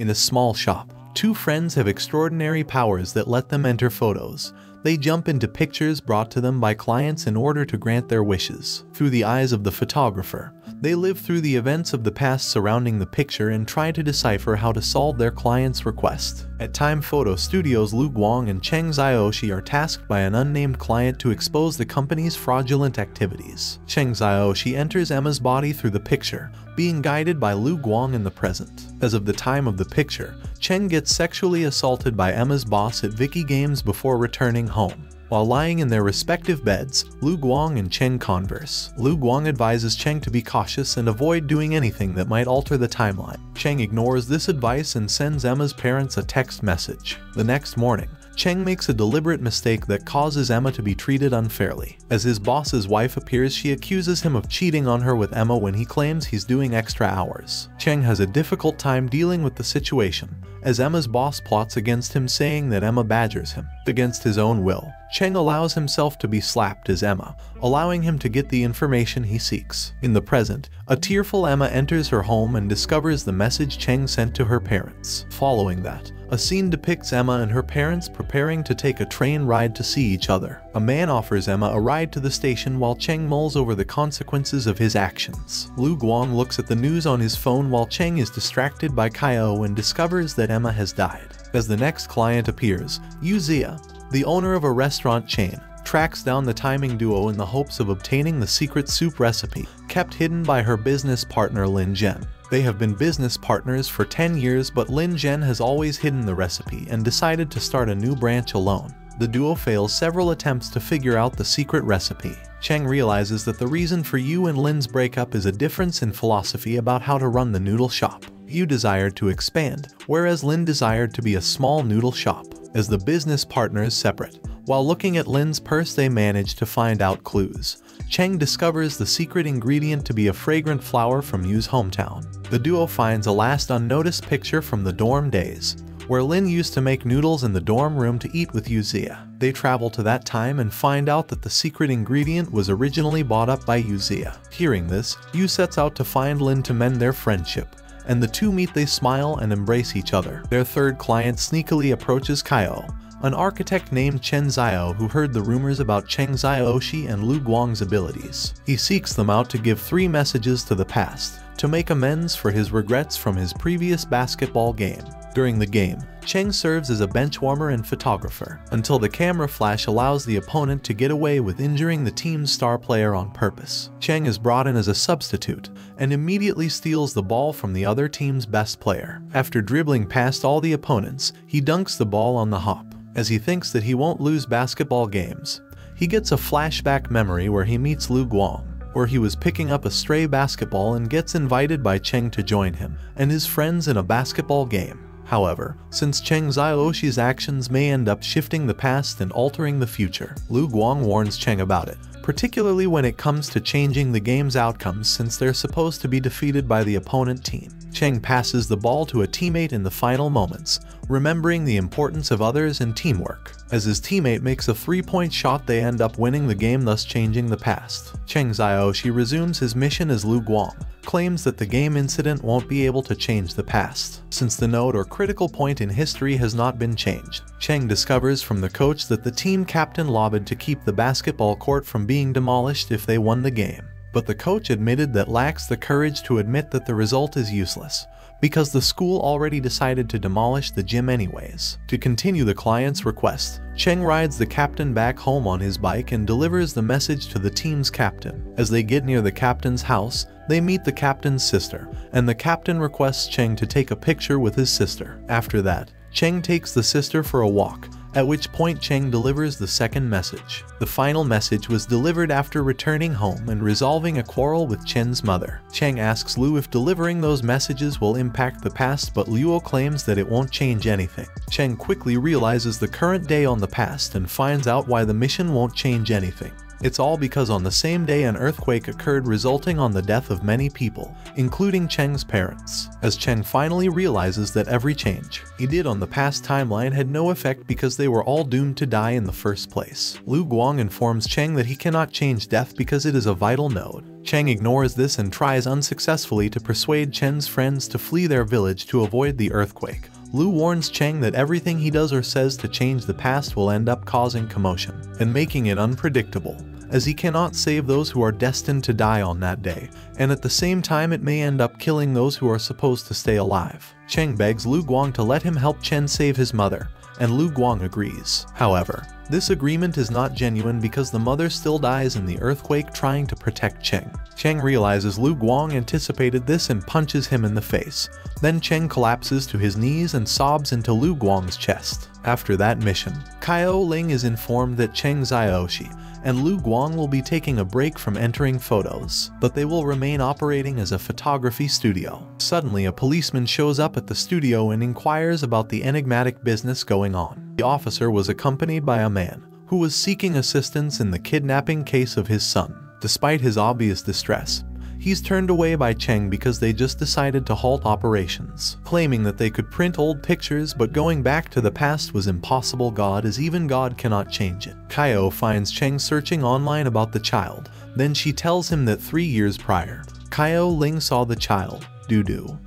In a small shop, two friends have extraordinary powers that let them enter photos. They jump into pictures brought to them by clients in order to grant their wishes. Through the eyes of the photographer, they live through the events of the past surrounding the picture and try to decipher how to solve their client's request. At Time Photo Studios, Lu Guang and Cheng Xiaoshi are tasked by an unnamed client to expose the company's fraudulent activities. Cheng Xiaoshi enters Emma's body through the picture, being guided by Lu Guang in the present. As of the time of the picture, Cheng gets sexually assaulted by Emma's boss at Vicky Games before returning home. While lying in their respective beds, Lu Guang and Cheng converse. Lu Guang advises Cheng to be cautious and avoid doing anything that might alter the timeline. Cheng ignores this advice and sends Emma's parents a text message. The next morning, Cheng makes a deliberate mistake that causes Emma to be treated unfairly. As his boss's wife appears, she accuses him of cheating on her with Emma when he claims he's doing extra hours. Cheng has a difficult time dealing with the situation, as Emma's boss plots against him saying that Emma badgers him. Against his own will, Cheng allows himself to be slapped as Emma, allowing him to get the information he seeks. In the present, a tearful Emma enters her home and discovers the message Cheng sent to her parents. Following that, a scene depicts Emma and her parents preparing to take a train ride to see each other. A man offers Emma a ride to the station while Cheng mulls over the consequences of his actions. Lu Guang looks at the news on his phone while Cheng is distracted by Kaio oh and discovers that Emma has died. As the next client appears, Yu Xia, the owner of a restaurant chain, tracks down the timing duo in the hopes of obtaining the secret soup recipe kept hidden by her business partner Lin Zhen. They have been business partners for 10 years but Lin Zhen has always hidden the recipe and decided to start a new branch alone. The duo fails several attempts to figure out the secret recipe. Cheng realizes that the reason for Yu and Lin's breakup is a difference in philosophy about how to run the noodle shop. Yu desired to expand, whereas Lin desired to be a small noodle shop. As the business partners separate, while looking at Lin's purse they manage to find out clues. Cheng discovers the secret ingredient to be a fragrant flower from Yu's hometown. The duo finds a last unnoticed picture from the dorm days, where Lin used to make noodles in the dorm room to eat with Yu Yuzia. They travel to that time and find out that the secret ingredient was originally bought up by Yu Yuzia. Hearing this, Yu sets out to find Lin to mend their friendship, and the two meet they smile and embrace each other. Their third client sneakily approaches Kaio, an architect named Chen Zhao who heard the rumors about Cheng Xiaoshi and Lu Guang's abilities. He seeks them out to give three messages to the past, to make amends for his regrets from his previous basketball game. During the game, Cheng serves as a bench warmer and photographer, until the camera flash allows the opponent to get away with injuring the team's star player on purpose. Cheng is brought in as a substitute, and immediately steals the ball from the other team's best player. After dribbling past all the opponents, he dunks the ball on the hop, as he thinks that he won't lose basketball games. He gets a flashback memory where he meets Lu Guang, where he was picking up a stray basketball and gets invited by Cheng to join him and his friends in a basketball game. However, since Cheng Xiaoshi's actions may end up shifting the past and altering the future, Lu Guang warns Cheng about it, particularly when it comes to changing the game's outcomes since they're supposed to be defeated by the opponent team. Cheng passes the ball to a teammate in the final moments, remembering the importance of others and teamwork. As his teammate makes a three-point shot they end up winning the game thus changing the past. Cheng Xiaoshi resumes his mission as Lu Guang, claims that the game incident won't be able to change the past, since the node or critical point in history has not been changed. Cheng discovers from the coach that the team captain lobbied to keep the basketball court from being demolished if they won the game. But the coach admitted that lacks the courage to admit that the result is useless, because the school already decided to demolish the gym anyways. To continue the client's request, Cheng rides the captain back home on his bike and delivers the message to the team's captain. As they get near the captain's house, they meet the captain's sister, and the captain requests Cheng to take a picture with his sister. After that, Cheng takes the sister for a walk, at which point Cheng delivers the second message. The final message was delivered after returning home and resolving a quarrel with Chen's mother. Cheng asks Liu if delivering those messages will impact the past but Liu claims that it won't change anything. Cheng quickly realizes the current day on the past and finds out why the mission won't change anything. It's all because on the same day an earthquake occurred resulting on the death of many people, including Cheng's parents, as Cheng finally realizes that every change he did on the past timeline had no effect because they were all doomed to die in the first place. Lu Guang informs Cheng that he cannot change death because it is a vital node. Cheng ignores this and tries unsuccessfully to persuade Chen's friends to flee their village to avoid the earthquake. Lu warns Cheng that everything he does or says to change the past will end up causing commotion and making it unpredictable as he cannot save those who are destined to die on that day, and at the same time it may end up killing those who are supposed to stay alive. Cheng begs Lu Guang to let him help Chen save his mother, and Lu Guang agrees. However, this agreement is not genuine because the mother still dies in the earthquake trying to protect Cheng. Cheng realizes Lu Guang anticipated this and punches him in the face. Then Cheng collapses to his knees and sobs into Lu Guang's chest. After that mission, Kaio Ling is informed that Cheng Xiaoshi and Lu Guang will be taking a break from entering photos, but they will remain operating as a photography studio. Suddenly, a policeman shows up at the studio and inquires about the enigmatic business going on. The officer was accompanied by a man who was seeking assistance in the kidnapping case of his son. Despite his obvious distress, He's turned away by Cheng because they just decided to halt operations, claiming that they could print old pictures but going back to the past was impossible. God as even God cannot change it. Kaio finds Cheng searching online about the child, then she tells him that three years prior, Kaio Ling saw the child,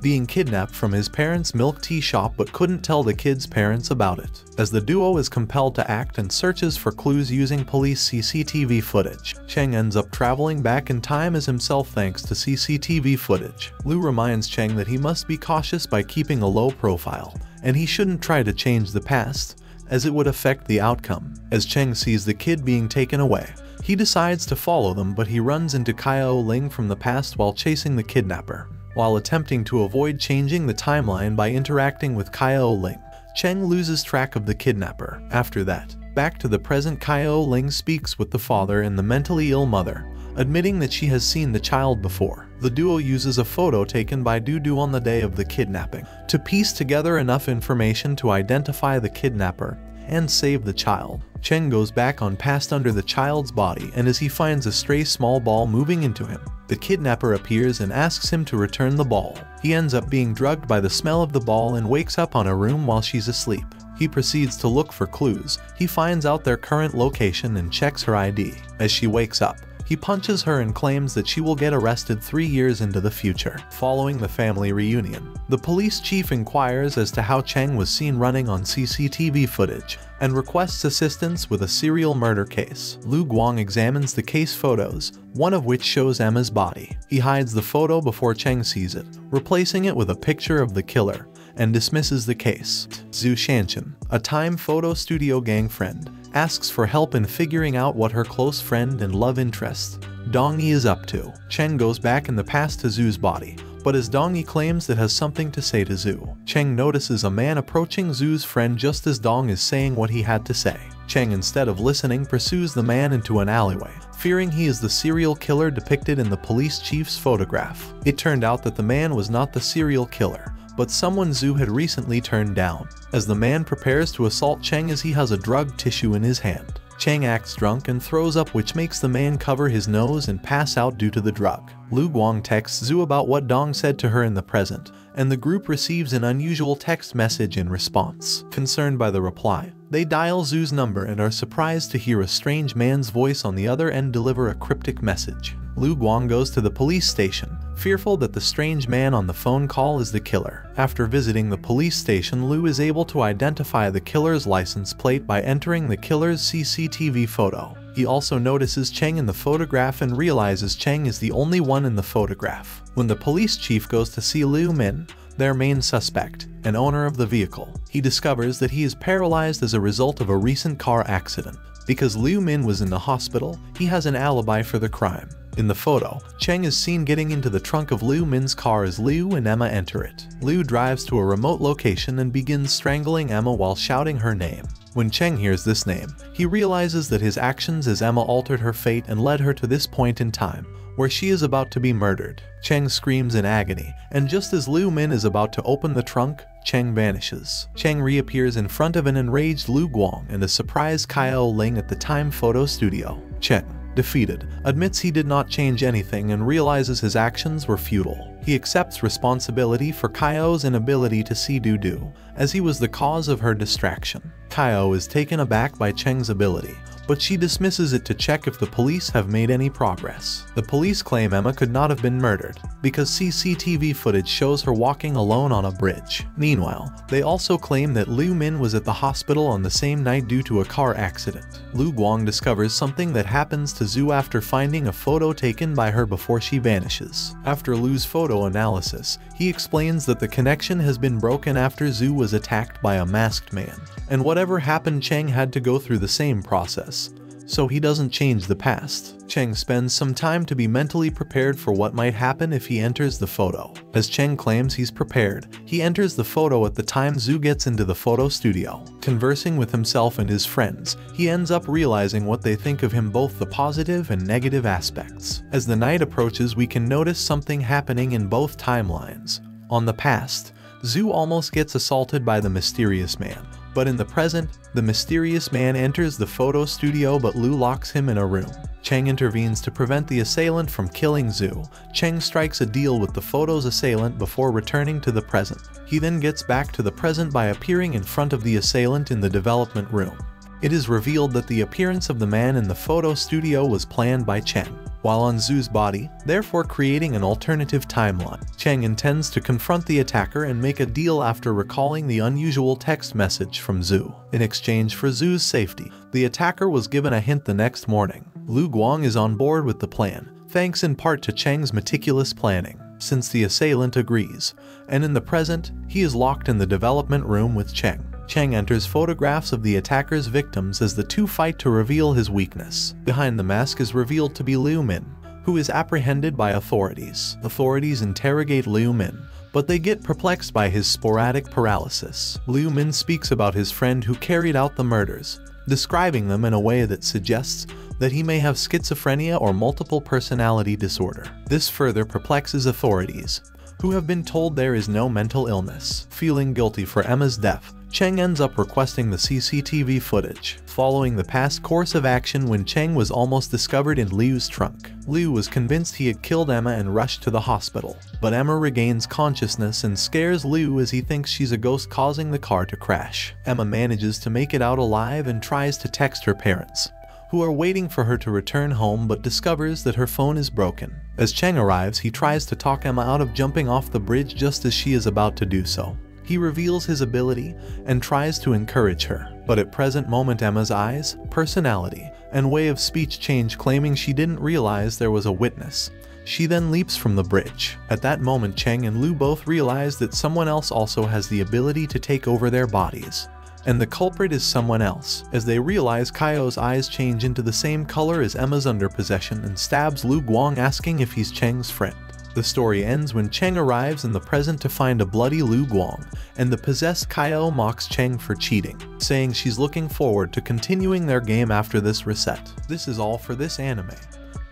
Being kidnapped from his parents' milk tea shop but couldn't tell the kid's parents about it. As the duo is compelled to act and searches for clues using police CCTV footage, Cheng ends up traveling back in time as himself thanks to CCTV footage. Lu reminds Cheng that he must be cautious by keeping a low profile, and he shouldn't try to change the past, as it would affect the outcome. As Cheng sees the kid being taken away, he decides to follow them but he runs into Kaio Ling from the past while chasing the kidnapper while attempting to avoid changing the timeline by interacting with Kaio Ling. Cheng loses track of the kidnapper. After that, back to the present Kaio Ling speaks with the father and the mentally ill mother, admitting that she has seen the child before. The duo uses a photo taken by Dudu on the day of the kidnapping to piece together enough information to identify the kidnapper and save the child. Cheng goes back on past under the child's body and as he finds a stray small ball moving into him, the kidnapper appears and asks him to return the ball. He ends up being drugged by the smell of the ball and wakes up on a room while she's asleep. He proceeds to look for clues. He finds out their current location and checks her ID. As she wakes up, he punches her and claims that she will get arrested three years into the future, following the family reunion. The police chief inquires as to how Cheng was seen running on CCTV footage and requests assistance with a serial murder case. Lu Guang examines the case photos, one of which shows Emma's body. He hides the photo before Cheng sees it, replacing it with a picture of the killer, and dismisses the case. Zhu Shanshan, a Time Photo Studio gang friend, asks for help in figuring out what her close friend and love interest, Dong Yi is up to. Cheng goes back in the past to Zhu's body, but as Dong Yi claims it has something to say to Zhu. Cheng notices a man approaching Zhu's friend just as Dong is saying what he had to say. Cheng instead of listening pursues the man into an alleyway, fearing he is the serial killer depicted in the police chief's photograph. It turned out that the man was not the serial killer, but someone Zhu had recently turned down, as the man prepares to assault Cheng as he has a drug tissue in his hand. Cheng acts drunk and throws up which makes the man cover his nose and pass out due to the drug. Lu Guang texts Zhu about what Dong said to her in the present, and the group receives an unusual text message in response. Concerned by the reply, they dial Zhu's number and are surprised to hear a strange man's voice on the other end deliver a cryptic message. Lu Guang goes to the police station, fearful that the strange man on the phone call is the killer. After visiting the police station, Lu is able to identify the killer's license plate by entering the killer's CCTV photo. He also notices Cheng in the photograph and realizes Cheng is the only one in the photograph. When the police chief goes to see Liu Min, their main suspect, an owner of the vehicle, he discovers that he is paralyzed as a result of a recent car accident. Because Liu Min was in the hospital, he has an alibi for the crime. In the photo, Cheng is seen getting into the trunk of Liu Min's car as Liu and Emma enter it. Liu drives to a remote location and begins strangling Emma while shouting her name. When Cheng hears this name, he realizes that his actions as Emma altered her fate and led her to this point in time, where she is about to be murdered. Cheng screams in agony, and just as Liu Min is about to open the trunk, Cheng vanishes. Cheng reappears in front of an enraged Lu Guang and a surprised Kaio Ling at the Time Photo Studio. Cheng, defeated, admits he did not change anything and realizes his actions were futile. He accepts responsibility for Kaio's inability to see Dudu, as he was the cause of her distraction. Kaio is taken aback by Cheng's ability, but she dismisses it to check if the police have made any progress. The police claim Emma could not have been murdered, because CCTV footage shows her walking alone on a bridge. Meanwhile, they also claim that Liu Min was at the hospital on the same night due to a car accident. Lu Guang discovers something that happens to Zhu after finding a photo taken by her before she vanishes. After Lu's photo analysis, he explains that the connection has been broken after Zhu was attacked by a masked man, and whatever happened Cheng had to go through the same process so he doesn't change the past. Cheng spends some time to be mentally prepared for what might happen if he enters the photo. As Cheng claims he's prepared, he enters the photo at the time Zhu gets into the photo studio. Conversing with himself and his friends, he ends up realizing what they think of him both the positive and negative aspects. As the night approaches we can notice something happening in both timelines. On the past, Zhu almost gets assaulted by the mysterious man, but in the present, the mysterious man enters the photo studio but Lu locks him in a room. Cheng intervenes to prevent the assailant from killing Zhu. Cheng strikes a deal with the photo's assailant before returning to the present. He then gets back to the present by appearing in front of the assailant in the development room. It is revealed that the appearance of the man in the photo studio was planned by Cheng while on Zhu's body, therefore creating an alternative timeline. Cheng intends to confront the attacker and make a deal after recalling the unusual text message from Zhu. In exchange for Zhu's safety, the attacker was given a hint the next morning. Lu Guang is on board with the plan, thanks in part to Cheng's meticulous planning since the assailant agrees, and in the present, he is locked in the development room with Cheng. Cheng enters photographs of the attacker's victims as the two fight to reveal his weakness. Behind the mask is revealed to be Liu Min, who is apprehended by authorities. Authorities interrogate Liu Min, but they get perplexed by his sporadic paralysis. Liu Min speaks about his friend who carried out the murders, describing them in a way that suggests that he may have schizophrenia or multiple personality disorder. This further perplexes authorities, who have been told there is no mental illness. Feeling guilty for Emma's death, Cheng ends up requesting the CCTV footage, following the past course of action when Cheng was almost discovered in Liu's trunk. Liu was convinced he had killed Emma and rushed to the hospital, but Emma regains consciousness and scares Liu as he thinks she's a ghost causing the car to crash. Emma manages to make it out alive and tries to text her parents, who are waiting for her to return home but discovers that her phone is broken. As Cheng arrives, he tries to talk Emma out of jumping off the bridge just as she is about to do so. He reveals his ability and tries to encourage her. But at present moment Emma's eyes, personality, and way of speech change claiming she didn't realize there was a witness. She then leaps from the bridge. At that moment Cheng and Lu both realize that someone else also has the ability to take over their bodies. And the culprit is someone else, as they realize Kaio's eyes change into the same color as Emma's under possession and stabs Lu Guang asking if he's Cheng's friend. The story ends when Cheng arrives in the present to find a bloody Lu Guang, and the possessed Kaio mocks Cheng for cheating, saying she's looking forward to continuing their game after this reset. This is all for this anime.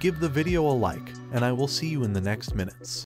Give the video a like, and I will see you in the next minutes.